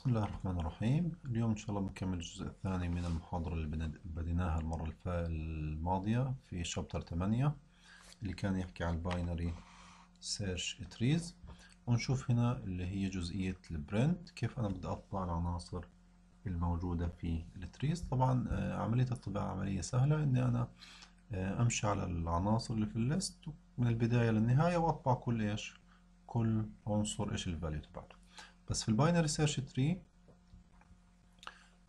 بسم الله الرحمن الرحيم. اليوم إن شاء الله بنكمل الجزء الثاني من المحاضرة اللي بديناها المرة الماضية في chapter 8 اللي كان يحكي عن ال binary search trees ونشوف هنا اللي هي جزئية ال print كيف أنا بدي أطبع العناصر الموجودة في ال trees طبعا آه، عملية الطباعة عملية سهلة إني أنا آه، أمشي على العناصر اللي في ال list من البداية للنهاية وأطبع كل إيش كل عنصر إيش ال value تبعته. بس في ال binary search tree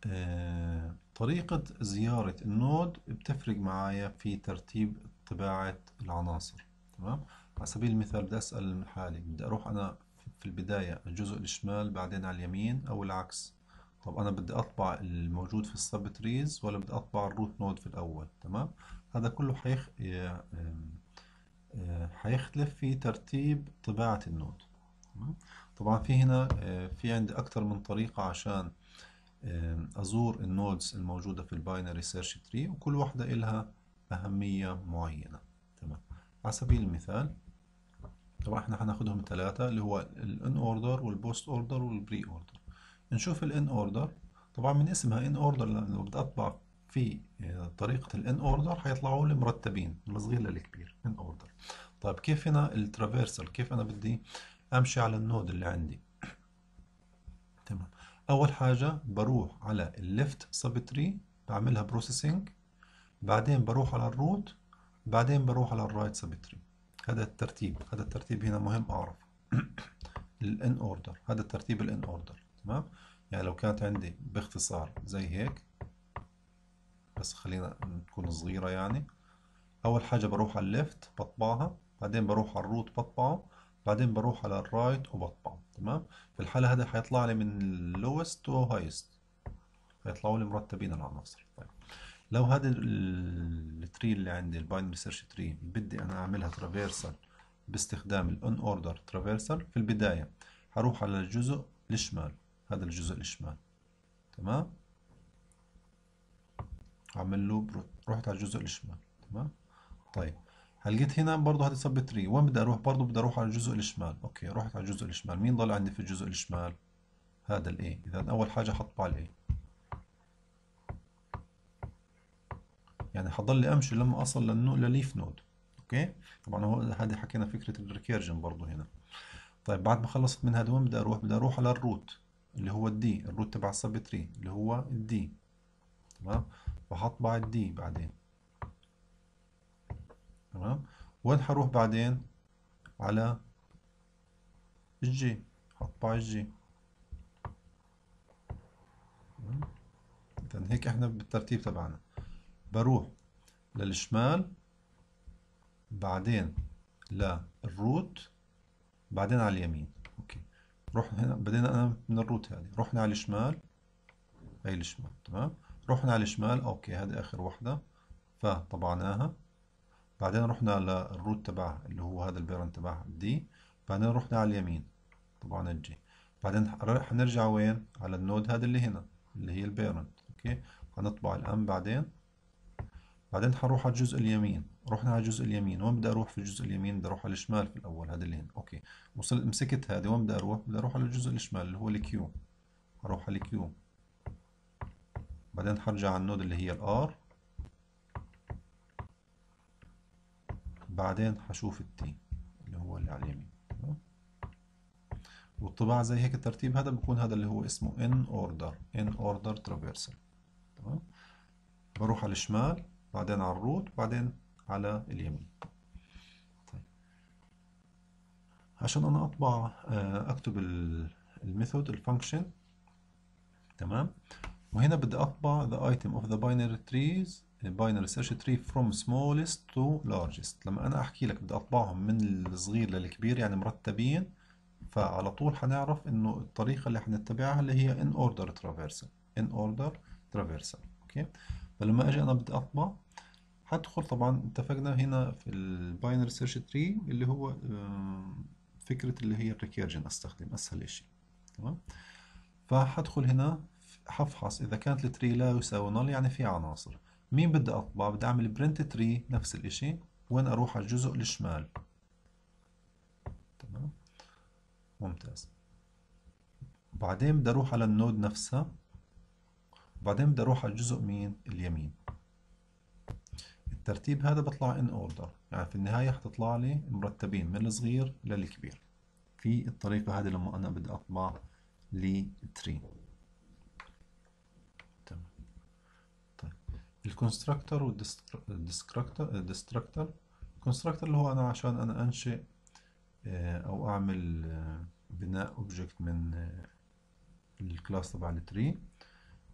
آه، طريقة زيارة ال node بتفرق معايا في ترتيب طباعة العناصر تمام؟ على سبيل المثال بدي أسأل حالي بدي أروح أنا في البداية الجزء الشمال بعدين على اليمين أو العكس. طب أنا بدي أطبع الموجود في ال sub trees ولا بدي أطبع ال root node في الأول تمام؟ هذا كله حيخ... آه، آه، حيختلف في ترتيب طباعة ال node تمام؟ طبعا في هنا آه، في عندي أكثر من طريقة عشان آه، أزور ال nodes الموجودة في ال binary search tree وكل واحدة إلها أهمية معينة. تمام. على سبيل المثال طبعا إحنا هناخدهم ثلاثة اللي هو ال in order وال post order وال pre order نشوف ال in order طبعا من اسمها in order لو بدي اطبع في آه، طريقة ال in order هيطلعوا لي مرتبين من الصغير للكبير in order طيب كيف هنا ال traversal كيف أنا بدي أمشي على ال node اللي عندي. تمام. أول حاجة بروح على ال left sub tree بعملها processing بعدين بروح على ال root بعدين بروح على ال right sub tree هذا الترتيب. هذا الترتيب هنا مهم أعرف. ال in order هذا الترتيب ال in order تمام؟ يعني لو كانت عندي باختصار زي هيك بس خلينا تكون صغيرة يعني. أول حاجة بروح على ال left بطبعها. بعدين بروح على ال root بطبعه. بعدين بروح على ال right وبطبعه تمام؟ في الحالة هذا حيطلع لي من ال lowest to highest هيطلعوا لي مرتبين العناصر. طيب. لو هذا ال- ال tree اللي عندي ال binary search tree بدي أنا أعملها traversal باستخدام ال in order traversal في البداية هروح على الجزء الشمال. هذا الجزء الشمال. تمام؟ عمل له رحت على الجزء الشمال. تمام؟ طيب. هل جيت هنا برضه sub tree وين بدي أروح؟ برضه بدي أروح على الجزء الشمال. okay رحت على الجزء الشمال. مين ضل عندي في الجزء الشمال؟ هذا ال A إذا أول حاجة حطبع ال A يعني حضل لي أمشي لما أصل لل no- لل leaf node okay؟ طبعا هو هذه حكينا فكرة ال recursion برضه هنا. طيب بعد ما خلصت من هذا وين بدي أروح؟ بدي أروح على ال root اللي هو ال D ال root تبع ال sub tree اللي هو ال D تمام؟ وحطبع ال D بعدين. تمام؟ وين حروح بعدين؟ على ال G حطبع ال G تمام؟ هيك إحنا بالترتيب تبعنا. بروح للشمال بعدين لل root بعدين على اليمين. okay. رحنا هنا بدينا أنا من ال root هذه. رحنا على الشمال. هي الشمال تمام؟ رحنا على الشمال. okay هذه آخر واحدة فطبعناها. بعدين رحنا لل root تبعها اللي هو هذا ال parent تبعها D بعدين رحنا على اليمين طبعنا ال G بعدين حنرجع وين؟ على ال node هذا اللي هنا اللي هي ال parent okay؟ هنطبع ال M بعدين. بعدين حنروح على الجزء اليمين رحنا على الجزء اليمين. وين بدي أروح في الجزء اليمين؟ بدي أروح على الشمال في الأول هذا اللي هنا okay؟ وصلت مسكت هذه وين بدي أروح؟ بدي أروح على الجزء الشمال اللي هو ال Q هروح على ال Q بعدين حرجع على ال node اللي هي ال R بعدين حشوف ال T اللي هو اللي على اليمين. والطباعة زي هيك الترتيب هذا بكون هذا اللي هو اسمه in order in order traversal. تمام؟ بروح على الشمال بعدين على ال root بعدين على اليمين. طيب. عشان أنا أطبع آه، أكتب ال- ال method ال function. تمام؟ وهنا بدي أطبع the item of the binary trees binary search tree from smallest to largest. لما أنا أحكي لك بدي أطبعهم من الصغير للكبير يعني مرتبين فعلى طول حنعرف إنه الطريقة اللي حنتبعها اللي هي in order traversal. in order traversal. okay فلما أجي أنا بدي أطبع هدخل طبعا اتفقنا هنا في ال binary search tree اللي هو آم، فكرة اللي هي ال recursion أستخدم أسهل إشي. تمام؟ فهدخل هنا هفحص إذا كانت ال tree لا يساوي null يعني في عناصر. مين بدي اطبع بدي أعمل print tree نفس الإشي وين أروح على الجزء الشمال؟ تمام؟ ممتاز. وبعدين بدي أروح على ال node نفسها. وبعدين بدي أروح على الجزء مين؟ اليمين. الترتيب هذا بطلع in order يعني في النهاية حتطلع لي مرتبين من الصغير للكبير. في الطريقة هذه لما أنا بدي اطبع ل tree تمام طيب الكونستراكتور والديستركتور الديستركتور الكونستراكتور اللي هو أنا عشان أنا أنشئ آه، أو أعمل آه، بناء object من آه، ال class تبع ال tree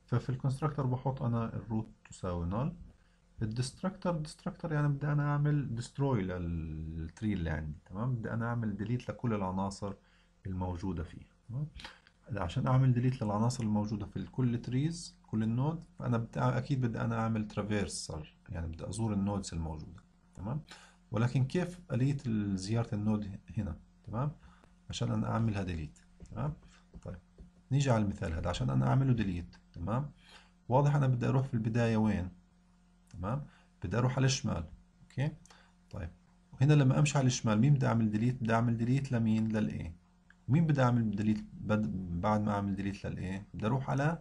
ففي ال constructor بحط أنا ال root تساوي null ال destructor destructor يعني بدي أنا أعمل destroy لل tree اللي عندي تمام؟ بدي أنا أعمل delete لكل العناصر الموجودة فيه تمام؟ عشان أعمل delete للعناصر الموجودة في كل trees كل ال node فأنا بدي أكيد بدي أنا أعمل traverse يعني بدي أزور ال nodes الموجودة تمام؟ ولكن كيف آلية زيارة ال node هنا تمام؟ عشان أنا أعملها delete تمام؟ طيب نيجي على المثال هذا عشان أنا أعمله delete تمام؟ واضح أنا بدي أروح في البداية وين تمام؟ بدي أروح على الشمال أوكي؟ طيب وهنا لما أمشي على الشمال مين بدي أعمل delete بدي أعمل delete لمين؟ لل A ومين بدي أعمل delete بعد ما أعمل delete لل A بدي أروح على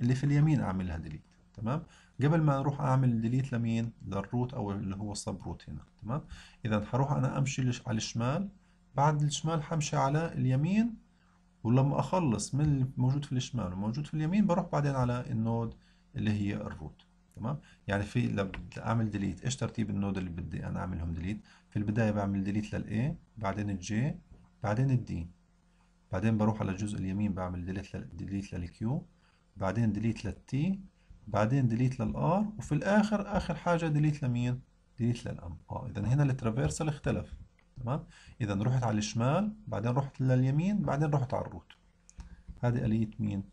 اللي في اليمين أعملها delete تمام؟ قبل ما أروح أعمل delete لمين؟ لل root أو اللي هو ال sub root هنا تمام؟ إذا هروح أنا أمشي على الشمال بعد الشمال حمشي على اليمين ولما أخلص من الموجود في الشمال والموجود في اليمين بروح بعدين على ال node اللي هي ال root تمام؟ يعني في لما أعمل delete إيش ترتيب ال node اللي بدي أنا أعملهم delete؟ في البداية بعمل delete لل A بعدين ال J بعدين ال D بعدين بروح على الجزء اليمين بعمل delete delete لل Q بعدين delete لل T بعدين delete لل R وفي الآخر آخر حاجة delete لمين؟ delete لل M. آه اذا هنا ال traversal اختلف. تمام؟ اذا رحت على الشمال بعدين رحت لليمين بعدين رحت على ال root هذه آلية مين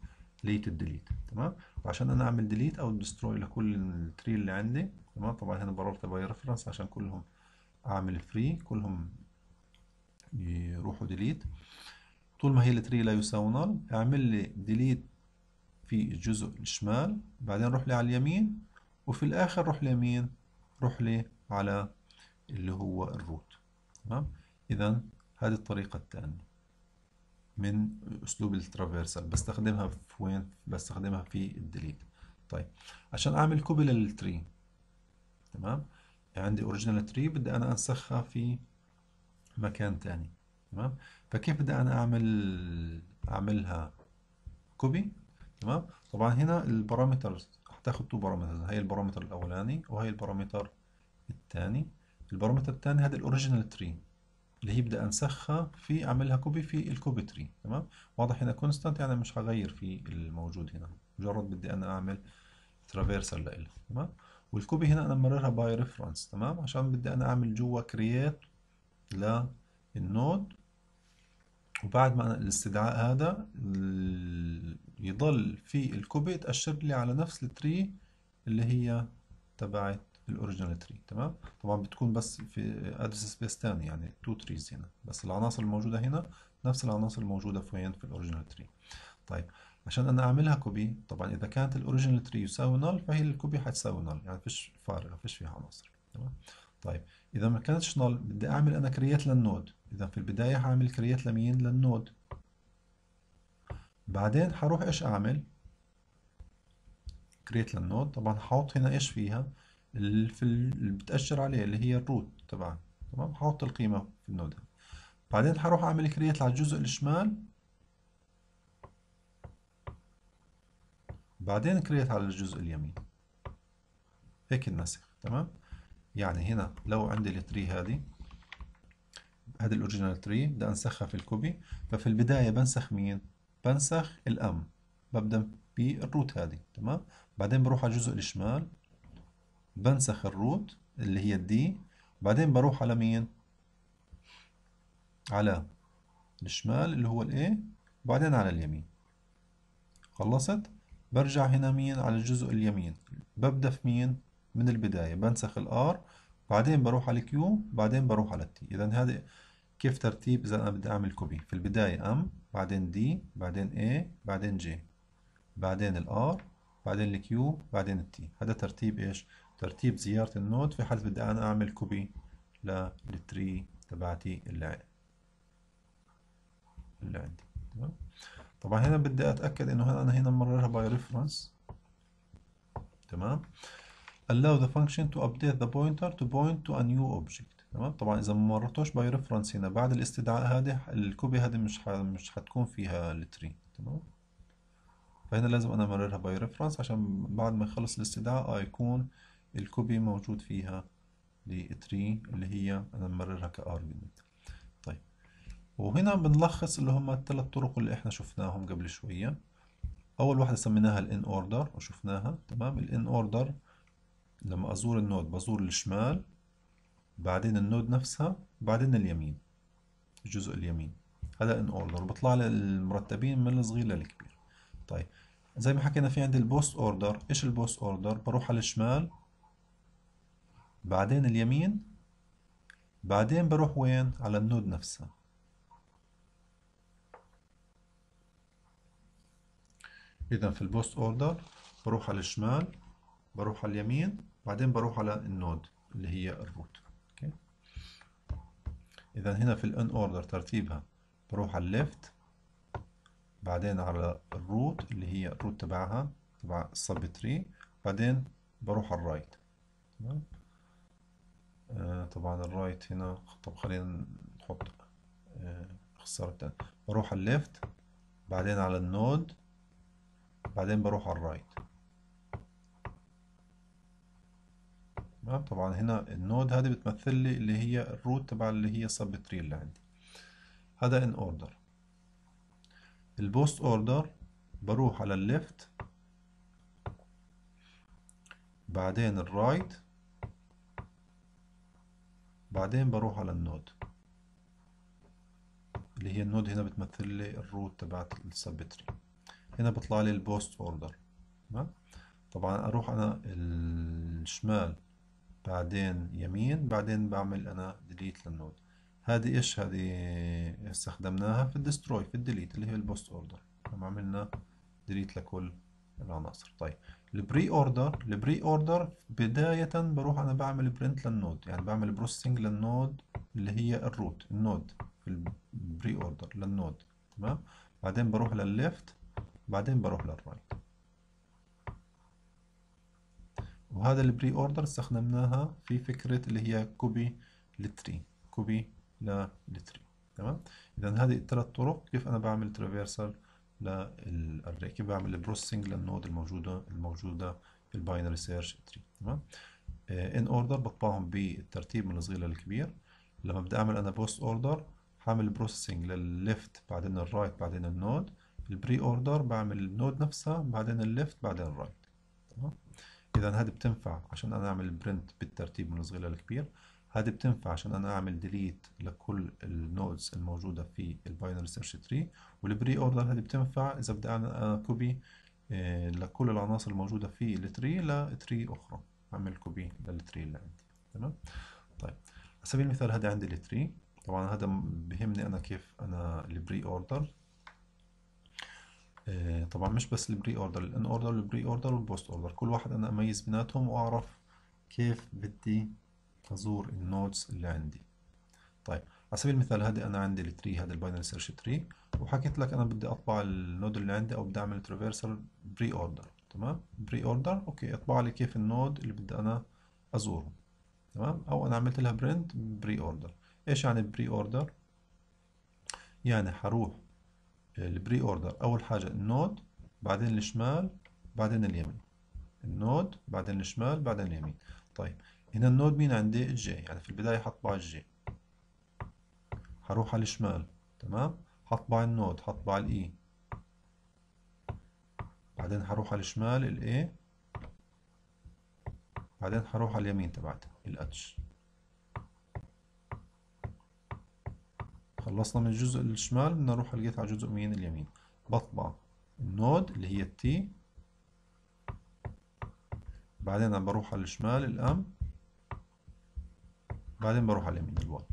آلية ال delete تمام؟ وعشان أنا أعمل delete أو destroy لكل ال tree اللي عندي تمام؟ طبعا هنا بررت by reference عشان كلهم أعمل free كلهم يروحوا delete طول ما هي ال tree لا يساوي null اعمل لي delete في الجزء الشمال بعدين روح لي على اليمين وفي الآخر روح ليمين روح لي على اللي هو ال root تمام؟ إذا هذه الطريقة الثانية من أسلوب ال traversal. بستخدمها في وين؟ بستخدمها في ال delete. طيب عشان أعمل copy لل tree. تمام؟ عندي original tree بدي أنا أنسخها في مكان تاني. تمام؟ فكيف بدي أنا أعمل أعملها؟ copy؟ تمام؟ طبعا هنا ال parameter هتاخد two parameter هي ال parameter الأولاني وهي ال parameter الثاني. ال parameter الثاني هذا ال original tree اللي هي بدي أنسخها في أعملها copy في ال copy tree تمام؟ واضح هنا constant يعني مش هغير في الموجود هنا. مجرد بدي أنا أعمل traversal لها تمام؟ وال copy هنا أنا مررها by reference تمام؟ عشان بدي أنا أعمل جوا create لل node. وبعد ما الاستدعاء هذا يضل في ال copy تأشر لي على نفس ال tree اللي هي تبعت ال original tree تمام؟ طبعا بتكون بس في address space تاني يعني two trees هنا بس العناصر الموجودة هنا نفس العناصر الموجودة في وين في ال original tree. طيب عشان أنا أعملها copy طبعا إذا كانت ال original tree يساوي null فهي ال copy حتساوي null يعني فيش فارغة فيش فيها عناصر تمام؟ طيب إذا ما كانتش null بدي أعمل أنا create لل node. إذا في البداية هعمل create لمين؟ لل node. بعدين حروح إيش أعمل؟ create لل node. طبعا حاط هنا إيش فيها؟ اللي, في اللي بتأشر عليه اللي هي ال root تبعا تمام؟ حاط القيمة في ال node. بعدين حروح أعمل create على الجزء الشمال. بعدين create على الجزء اليمين. هيك النسخ. تمام؟ يعني هنا لو عندي ال tree هذه هذه ال original tree بدي أنسخها في ال copy ففي البداية بنسخ مين؟ بنسخ ال M. ببدأ بال root هذه تمام؟ بعدين بروح على الجزء الشمال بنسخ ال root اللي هي ال D بعدين بروح على مين؟ على الشمال اللي هو ال A وبعدين على اليمين. خلصت؟ برجع هنا مين؟ على الجزء اليمين. ببدأ في مين؟ من البداية. بنسخ ال R بعدين بروح على ال Q بعدين بروح على ال T اذا هذا كيف ترتيب إذا أنا بدي أعمل copy في البداية M بعدين D بعدين A بعدين J. بعدين ال R بعدين ال Q بعدين ال T. هذا ترتيب إيش؟ ترتيب زيارة ال node في حال بدي أنا أعمل copy لل tree تبعتي اللي اللي عندي. تمام؟ طبعا هنا بدي أتأكد إنه أنا هنا مررها by reference تمام؟ Allow the function to update the pointer to point to a new object. تمام؟ طبعا إذا ما مررتوش by reference هنا. بعد الاستدعاء هذه ال copy هذه مش ح... مش حتكون فيها ال tree تمام؟ فهنا لازم أنا أمررها by reference عشان بعد ما يخلص الاستدعاء يكون ال copy موجود فيها ال tree اللي هي أنا ممررها ك argument طيب. وهنا بنلخص اللي هم الثلاث طرق اللي إحنا شفناهم قبل شوية. أول واحدة سميناها ال in order وشفناها. تمام؟ ال in order لما أزور ال node بزور الشمال بعدين ال node نفسها بعدين اليمين الجزء اليمين. هذا in order بطلع لي المرتبين من الصغير للكبير. طيب زي ما حكينا في عندي ال post order إيش ال post order بروح على الشمال بعدين اليمين بعدين بروح وين؟ على ال node نفسها. اذا في ال post order بروح على الشمال بروح على اليمين بعدين بروح على ال node اللي هي ال root okay اذا هنا في ال in order ترتيبها بروح على ال left بعدين على ال root اللي هي ال root تبعها تبع ال sub tree بعدين بروح على ال right تمام؟ آه طبعا ال right هنا طب خلينا نحط آه اختصار بروح على ال left بعدين على ال node بعدين بروح على ال right تمام؟ طبعا هنا ال node هذه بتمثل لي اللي هي ال root تبع اللي هي sub tree اللي عندي. هذا in order ال post order بروح على ال left بعدين ال right بعدين بروح على ال node. اللي هي ال node هنا بتمثل لي ال root تبعت ال sub tree هنا بيطلع لي ال post order تمام؟ طبعا أروح أنا الشمال. بعدين يمين بعدين بعمل أنا delete لل node. هذه إيش؟ هذه استخدمناها في ال destroy في ال delete اللي هي ال post order. لما عملنا delete لكل العناصر. طيب ال pre order ال pre order بداية بروح أنا بعمل print لل node. يعني بعمل processing لل node اللي هي الروت النود في البري أوردر للنود. تمام؟ بعدين بروح للل left بعدين بروح لل right وهذا ال pre order استخدمناها في فكرة اللي هي copy ل tree copy لل tree تمام؟ اذا هذه الثلاث طرق كيف أنا بعمل traversal لل tree كيف بعمل processing لل node الموجودة الموجودة في ال binary search tree تمام؟ in order بطبعهم بالترتيب من الصغير للكبير. لما بدي أعمل أنا بوست اوردر حامل بروسيسنج للليفت بعدين الرايت بعدين النود البري اوردر بعمل النود نفسها بعدين الليفت بعدين الرايت تمام؟ إذا هذه بتنفع عشان أنا أعمل print بالترتيب من الصغير للكبير هذه بتنفع عشان أنا أعمل delete لكل ال nodes الموجودة في ال binary search tree وال pre order هذه بتنفع إذا بدي أنا copy آه، لكل العناصر الموجودة في ال tree ل tree أخرى. أعمل copy لل tree اللي عندي. تمام؟ طيب على سبيل المثال هذا عندي ال tree طبعا هذا بهمني أنا كيف أنا البري اوردر طبعا مش بس البري اوردر الان اوردر والبري اوردر والبوست اوردر كل واحد أنا أميز بيناتهم وأعرف كيف بدي أزور ال nodes اللي عندي. طيب على سبيل المثال هذه أنا عندي ال tree هذا ال binary search tree وحكيت لك أنا بدي أطبع ال node اللي عندي أو بدي أعمل traversal pre order تمام؟ pre order okay اطبع لي كيف ال node اللي بدي أنا أزوره. تمام؟ أو أنا عملت لها print pre order إيش يعني pre order يعني حروح ال pre order. أول حاجة ال node بعدين الشمال بعدين اليمين. ال node بعدين الشمال بعدين اليمين. طيب هنا ال node مين عندي؟ ال J. يعني في البداية حطبع ال J. حروح على الشمال. تمام؟ حطبع ال node حطبع ال E بعدين حروح على الشمال ال A بعدين حروح على اليمين تبعتها ال H خلصنا من الجزء الشمال بدنا نروح هلقيت على جزء مين؟ اليمين. بطبع. ال node اللي هي ال T. بعدين عم بروح على الشمال ال M. بعدين بروح على اليمين ال Y.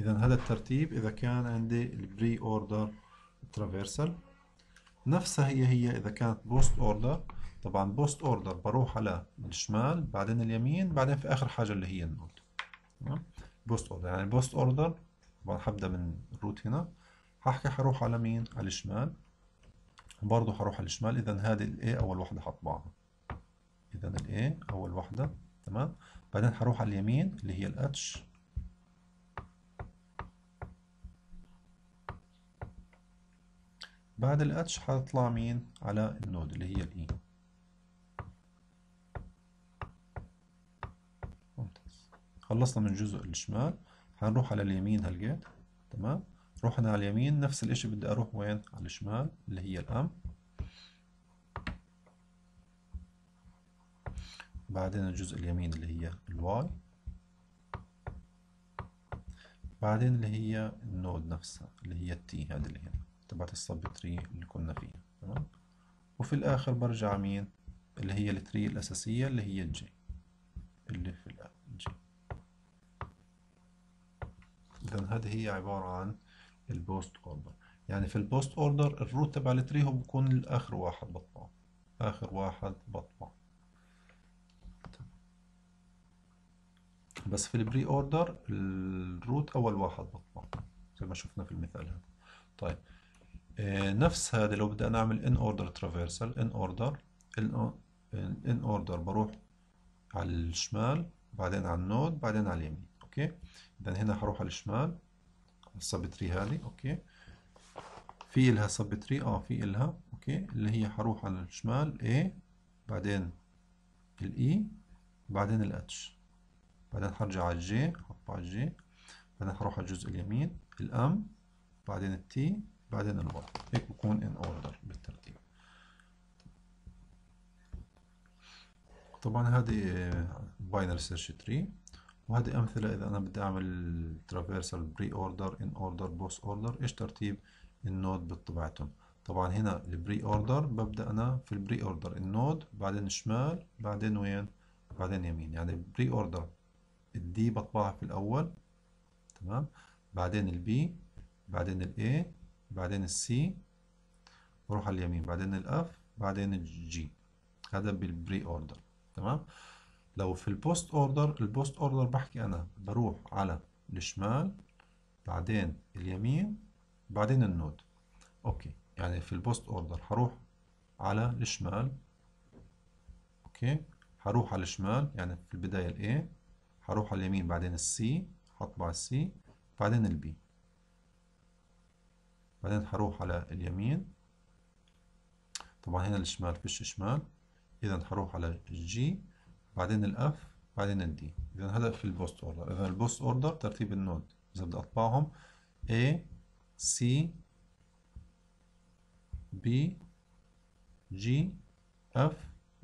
اذا هذا الترتيب إذا كان عندي ال pre order traversal. نفسها هي هي إذا كانت post order. طبعا post order بروح على الشمال بعدين اليمين بعدين في آخر حاجة اللي هي ال node. تمام؟ post order. يعني post order طبعا حبدأ من ال root هنا. هحكي حروح على مين؟ على الشمال. برضه حروح على الشمال. اذا هذه ال A أول وحدة حطبعها اذا ال A أول وحدة. تمام؟ بعدين حروح على اليمين اللي هي ال H بعد ال H حطلع مين؟ على ال node اللي هي ال E خلصنا من الجزء الشمال حنروح على اليمين هلقيت تمام؟ رحنا على اليمين نفس الإشي بدي أروح وين؟ على الشمال اللي هي ال M. بعدين الجزء اليمين اللي هي ال Y. بعدين اللي هي ال node نفسها اللي هي ال T هذه اللي هنا تبعت ال sub tree اللي كنا فيها تمام؟ وفي الآخر برجع مين؟ اللي هي ال tree الأساسية اللي هي ال J اللي في ال J إذا هذه هي عبارة عن البوست اوردر يعني في البوست اوردر الروت تبع التري هو بكون آخر واحد بطبعه. آخر واحد بطبعه. بس في ال pre order ال root أول واحد بطبع زي ما شفنا في المثال هذا. طيب. آه نفس هذا لو بدي أنا اعمل in order traversal in order in order بروح على الشمال بعدين على ال node بعدين على اليمين. okay. اذا هنا حروح على الشمال. ال sub tree هذه okay. في لها sub tree آه في لها okay. اللي هي حروح على الشمال A بعدين ال E بعدين ال H بعدين حرجع على ال J حط على الجي بعدين حروح على الجزء اليمين ال M بعدين ال T بعدين ال Y هيك بكون in order بالترتيب. طبعا هذه binary search tree وهذه أمثلة إذا أنا بدي أعمل traversal pre order in order post order إيش ترتيب ال node بطبيعتهم طبعا هنا ال pre order ببدأ أنا في ال pre order ال node بعدين شمال بعدين وين؟ بعدين يمين يعني pre order ال D بطبعها في الأول تمام؟ بعدين ال B بعدين ال A بعدين ال C بروح على اليمين بعدين ال F بعدين ال G هذا بال pre order تمام؟ لو في ال post order ال post order بحكي أنا بروح على الشمال بعدين اليمين بعدين ال node. okay يعني في ال post order حروح على الشمال. okay حروح على الشمال يعني في البداية ال A هروح على اليمين بعدين ال C هطبع ال C بعدين ال B بعدين هروح على اليمين. طبعا هنا الشمال فيش شمال. اذا هروح على ال G بعدين ال F بعدين ال D اذا هذا في ال post order اذا ال post order ترتيب ال node إذا بدي أطبعهم A C B G F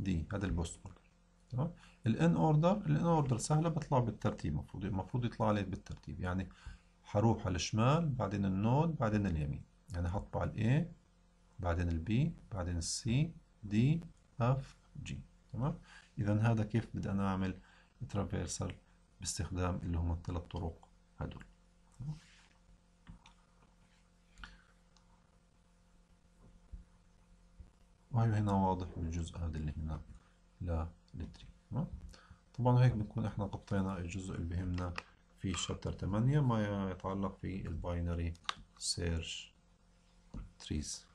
D. هذا ال post order تمام؟ ال in order ال in order سهلة بطلع بالترتيب. المفروض المفروض يطلع لي بالترتيب. يعني حروح على الشمال بعدين ال node بعدين اليمين يعني هطبع ال A بعدين ال B بعدين ال C D F G تمام؟ اذا هذا كيف بدي أنا أعمل traversal باستخدام اللي هم الثلاث طرق هدول. وهي هنا واضح بالجزء هذا اللي هنا لل tree طبعا هيك بنكون إحنا غطينا الجزء اللي بهمنا في chapter 8 ما يتعلق في ال binary سيرش تريز